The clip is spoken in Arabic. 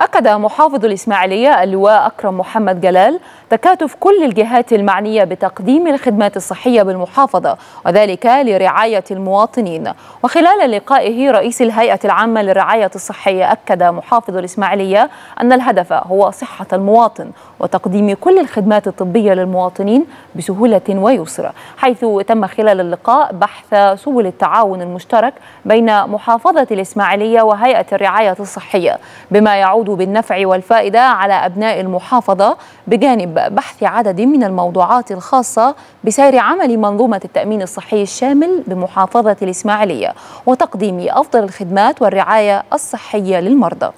أكد محافظ الإسماعيلية اللواء أكرم محمد جلال تكاتف كل الجهات المعنية بتقديم الخدمات الصحية بالمحافظة وذلك لرعاية المواطنين. وخلال لقائه رئيس الهيئة العامة للرعاية الصحية أكد محافظ الإسماعيلية أن الهدف هو صحة المواطن وتقديم كل الخدمات الطبية للمواطنين بسهولة ويسر حيث تم خلال اللقاء بحث سبل التعاون المشترك بين محافظة الإسماعيلية وهيئة الرعاية الصحية بما يعود بالنفع والفائدة على أبناء المحافظة بجانب بحث عدد من الموضوعات الخاصة بسير عمل منظومة التأمين الصحي الشامل بمحافظة الإسماعيلية وتقديم أفضل الخدمات والرعاية الصحية للمرضى.